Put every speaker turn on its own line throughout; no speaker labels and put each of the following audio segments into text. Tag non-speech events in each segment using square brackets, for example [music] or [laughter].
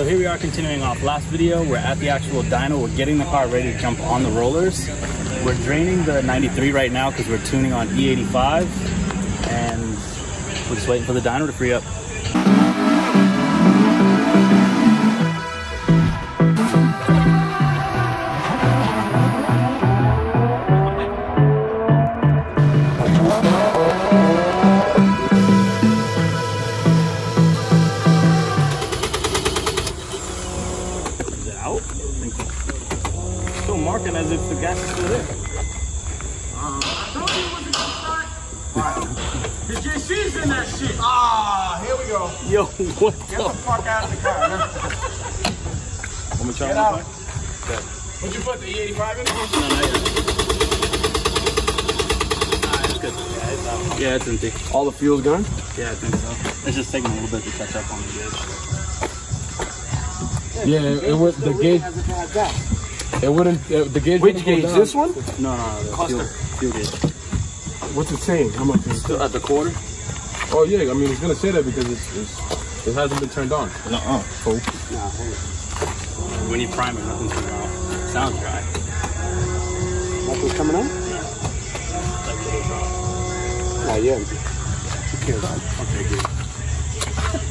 So here we are continuing off last video. We're at the actual dyno. We're getting the car ready to jump on the rollers. We're draining the 93 right now because we're tuning on E85 and we're just waiting for the dyno to free up.
JC's in that shit.
Ah, here we go.
Yo, what
Get the fuck out of the car. man.
I'm gonna try
Get
one
out.
more.
Would you put the E85 in?
No, not yet. Nah, it's good. Yeah, it's out. Yeah, it's empty.
All the fuel's gone?
Yeah, I think so. It's just taking a little bit to catch up on the gauge.
Yeah, it would the gauge. It wouldn't. Uh, the gauge.
Which gauge? This one?
No, no, no. The fuel, fuel gauge.
What's it saying? How much is?
Still at the quarter?
Oh yeah, I mean it's gonna say that because it's, it's it hasn't been turned on.
Uh-uh. Full. Nah, hold on. When you prime it, nothing's coming out. Sounds dry.
Nothing's coming out?
Like little drop.
Not yet. Who cares?
Okay, good. [laughs]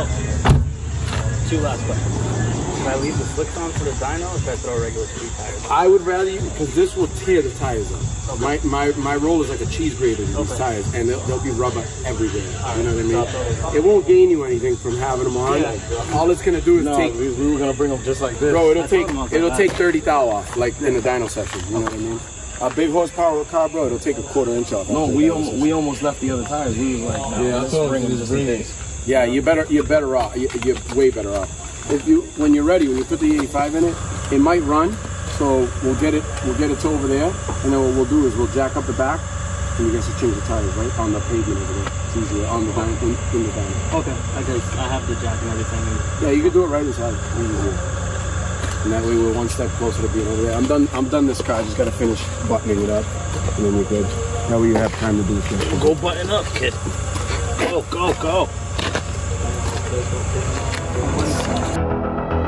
Oh. Two last questions. Should I leave the slicks on for the dyno or should I throw regular street tires on?
I would rather you, because this will tear the tires up. My, my, my roll is like a cheese grater in these tires, and they'll, there'll be rubber everywhere.
All
You know what I
right. So I'll throw
mean? It won't gain you anything from having them on.
Yeah.
All it's gonna do is
No,
take,
we, we were gonna bring them just like this.
bro. It'll
I
take
told him I was
it'll
like
take
that.
thirty thou off, like in the dyno session. You know what I mean? A big horsepower car, bro. It'll take a quarter inch off.
No, we
the
almost, we almost left the other tires. We was like, nah,
Yeah,
let's bring them
just
just in case.
Yeah, you're better. You're better off. you- You're way better off. If you, when you're ready, when you put the 85 in it, it might run. So we'll get it. We'll get it to over there, and then what we'll do is we'll jack up the back, and you guys will change the tires right on the pavement over there. It's easier on the dyno, in, in the dyno.
Okay, I guess I have the jack and everything.
Yeah, you can do it right inside. Easy. And that way we're one step closer to being over there. I'm done. I'm done this car. I just gotta finish buttoning it up, and then we're good. Now we have time to do this.
go button up, kid. Go, go, go.
Think the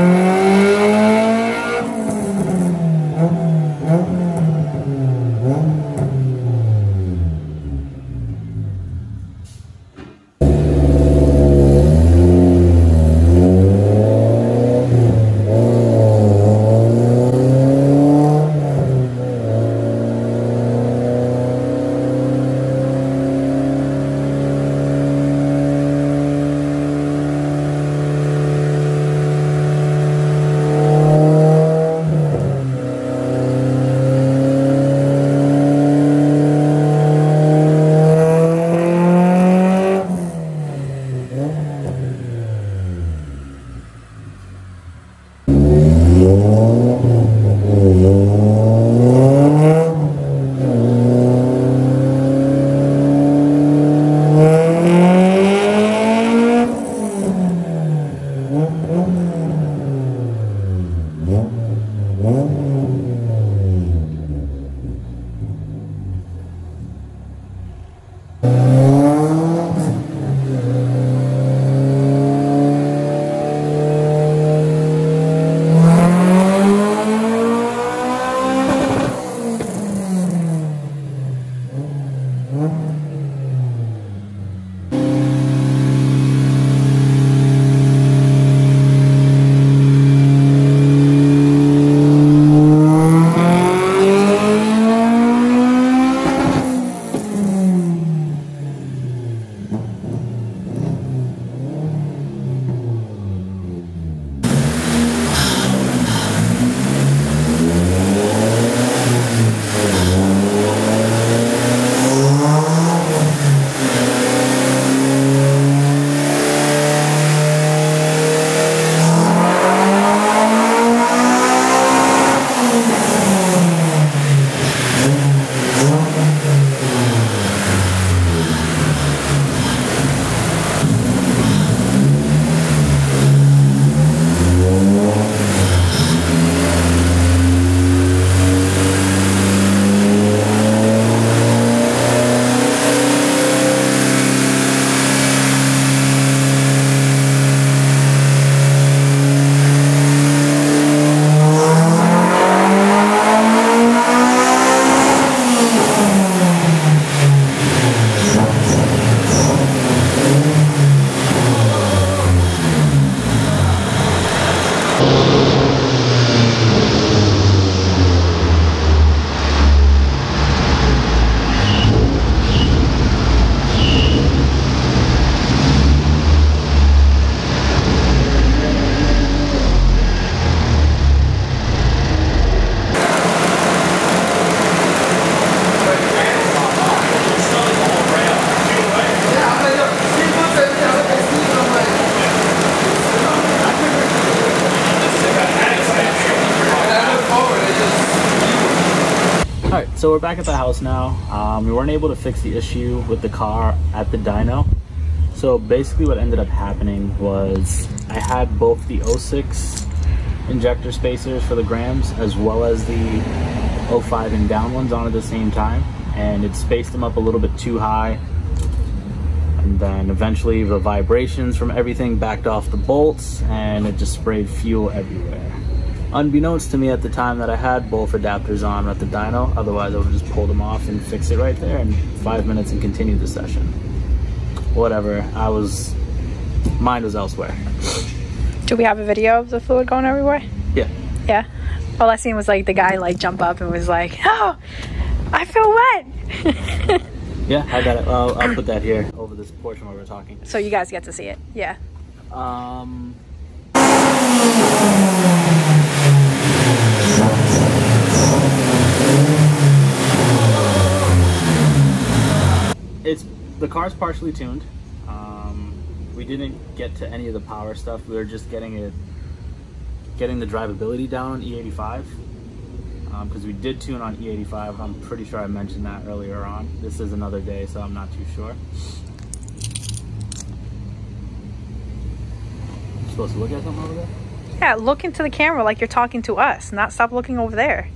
Hallelujah.
So we're back at the house now. Um, we weren't able to fix the issue with the car at the dyno. So basically what ended up happening was I had both the 06 injector spacers for the grams as well as the 05 and down ones on at the same time and it spaced them up a little bit too high and then eventually the vibrations from everything backed off the bolts and it just sprayed fuel everywhere unbeknownst to me at the time that I had both adapters on at the dyno otherwise I would have just pulled them off and fixed it right there in five minutes and continue the session whatever I was mind was elsewhere
Do we have a video of the fluid going everywhere?
yeah
Yeah. All I seen was like the guy like jump up and was like, "Oh, I feel wet." [laughs]
yeah I got it I'll, I'll put that here over this portion where we're talking
so you guys get to see it. Yeah.
Um. It's the car's partially tuned. Um, we didn't get to any of the power stuff. We were just getting it, getting the drivability down on E85 because we did tune on E85. I'm pretty sure I mentioned that earlier on. This is another day, so I'm not too sure. supposed to look at something over there?
Yeah. Look into the camera like you're talking to us. Not stop looking over there.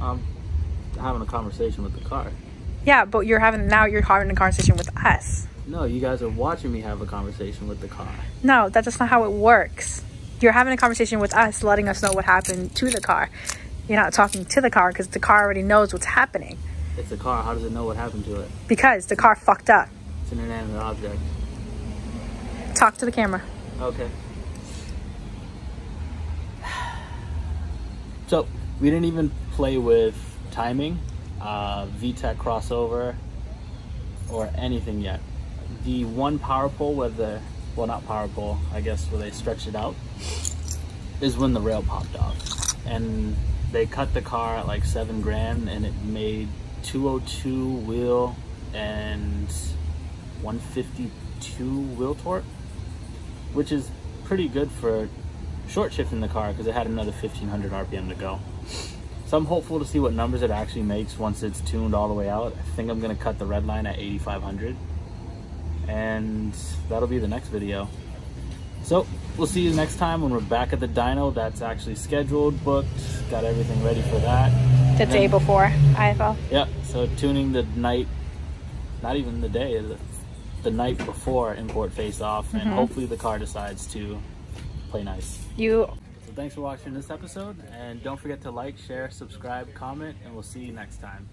I'm having a conversation with the car.
Yeah, but you're having now you're having a conversation with us.
No, you guys are watching me have a conversation with the car.
No, that's just not how it works. You're having a conversation with us, letting us know what happened to the car. You're not talking to the car because the car already knows what's happening.
It's a car. How does it know what happened to it?
Because the car fucked up.
It's an inanimate object.
Talk to the camera.
Okay. So we didn't even play with timing, uh, VTEC crossover, or anything yet. The one power pole where the, well not power pole, I guess where they stretched it out, is when the rail popped off. And they cut the car at like seven grand and it made 202 wheel and 152 wheel torque, which is pretty good for short shifting the car because it had another 1500 RPM to go. So I'm hopeful to see what numbers it actually makes once it's tuned all the way out. I think I'm gonna cut the red line at 8500 and that'll be the next video. So we'll see you next time when we're back at the dyno. That's actually scheduled, booked, got everything ready for that.
The day before IFL.
yeah, so tuning the night, not even the day, the, the night before import face off, and mm-hmm. hopefully the car decides to play nice.
You
thanks for watching this episode. And don't forget to like, share, subscribe, comment, and we'll see you next time.